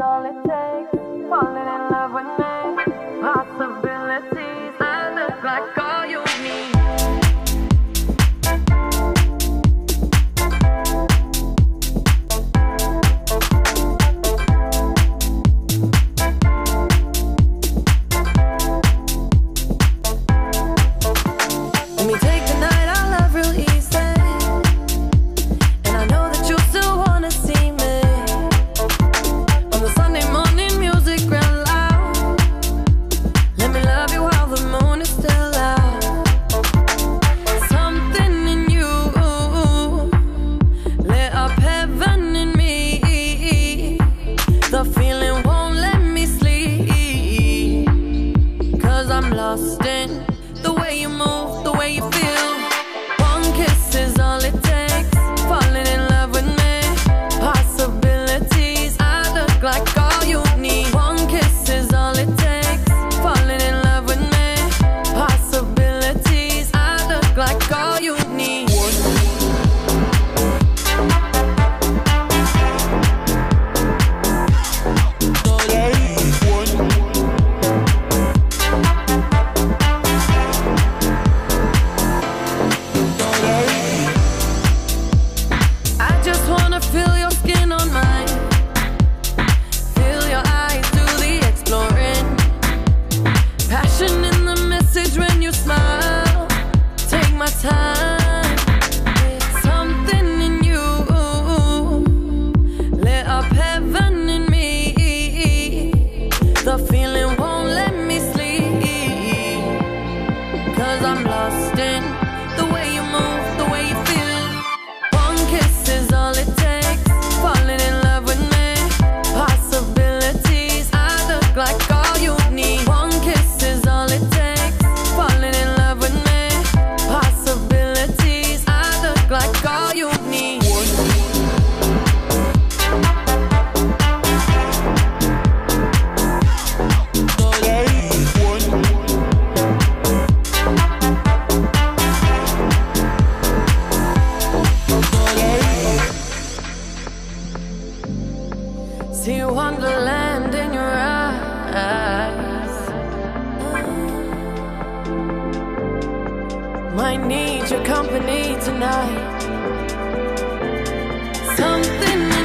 all it takes. Falling in confident. The way you move, the way you feel. the feeling See wonderland in your eyes. Might need your company tonight. Something.